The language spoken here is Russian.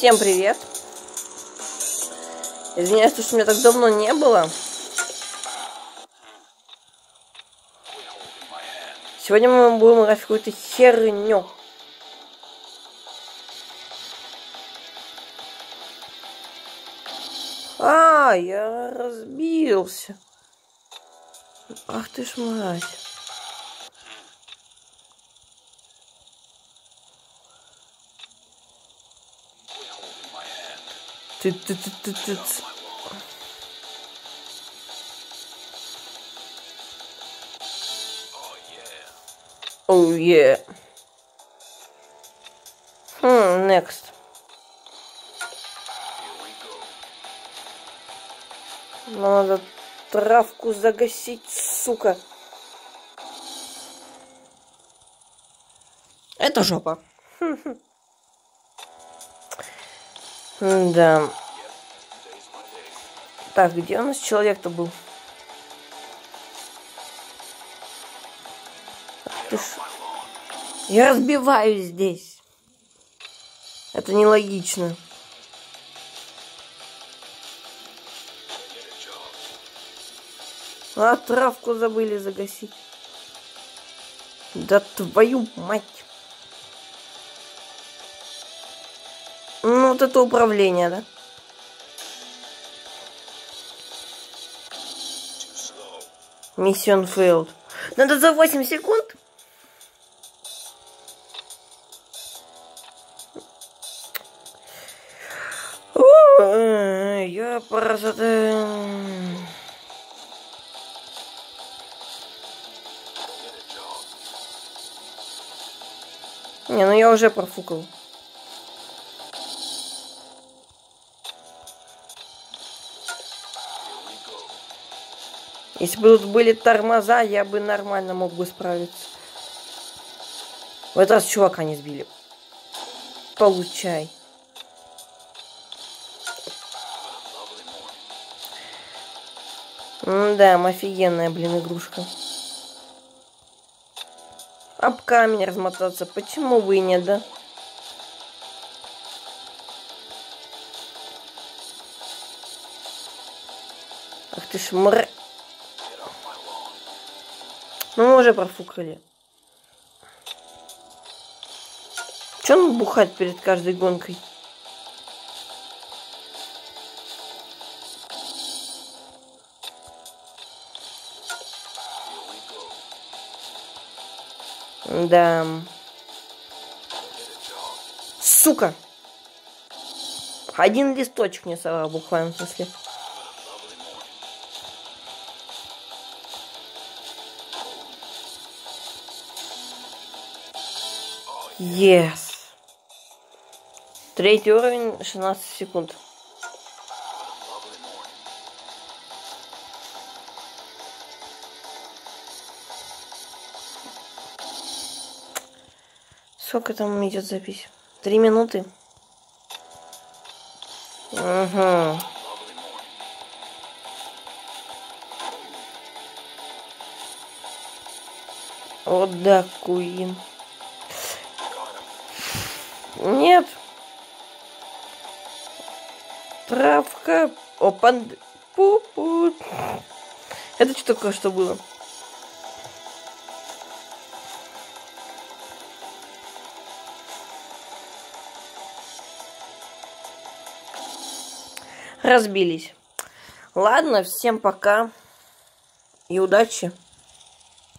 Всем привет! Извиняюсь, что меня так давно не было. Сегодня мы будем играть в какую-то херню. А, я разбился. Ах ты ж мать. Ты, ты, ты, ты, ты. Oh yeah. Hmm, next. Надо травку загасить, сука. Это жопа. Да. Так, где у нас человек-то был? Ты ж... Я разбиваюсь здесь. Это нелогично. А травку забыли загасить. Да твою мать. Вот это управление, да? Миссион failed. Надо за 8 секунд? Я просто... Не, ну я уже профукал. Если бы тут были тормоза, я бы нормально мог бы справиться. В этот раз чувака не сбили. Получай. М да, офигенная, блин, игрушка. Об камень размотаться. Почему бы и нет, да? Ах ты ж мр... Ну, мы уже профукали. Че он бухать перед каждой гонкой? Да. Сука! Один листочек не совал, буквально в смысле. Yes. Третий уровень, 16 секунд. Сколько там идет запись? Три минуты. Угу. Вот да, Куин. Нет. Травка. О, панд... Пу -пу. Это что такое, что было? разбились. Ладно, всем пока и удачи.